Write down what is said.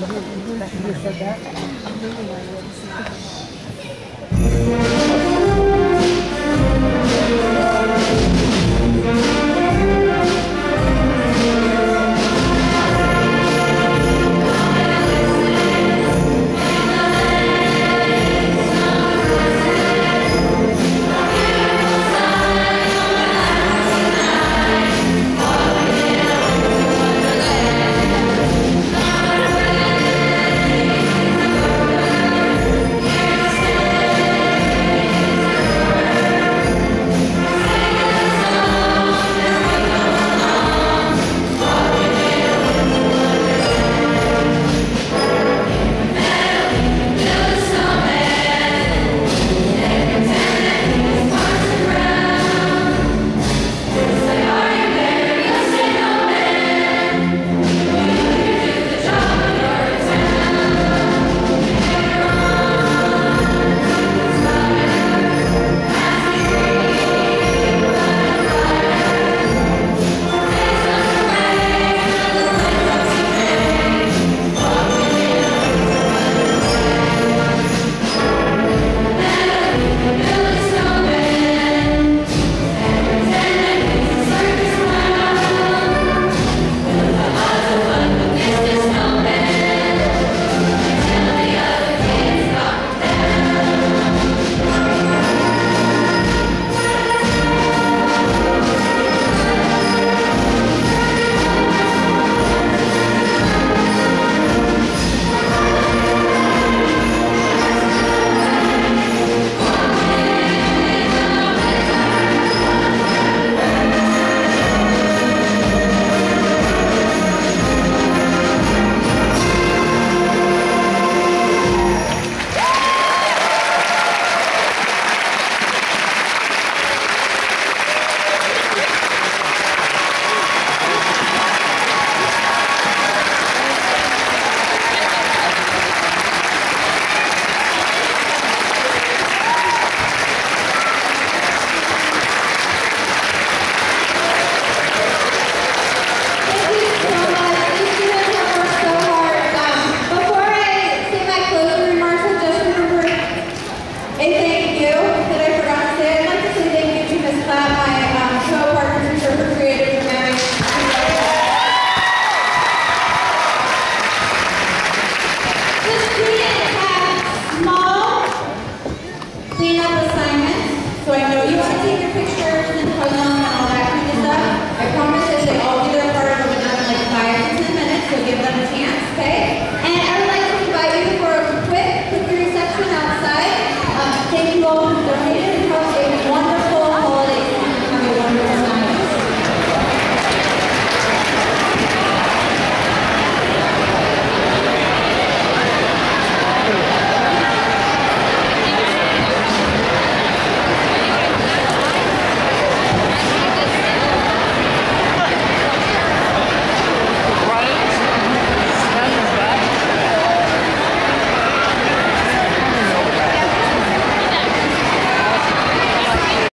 Thank you. cleanup assignments. So I know you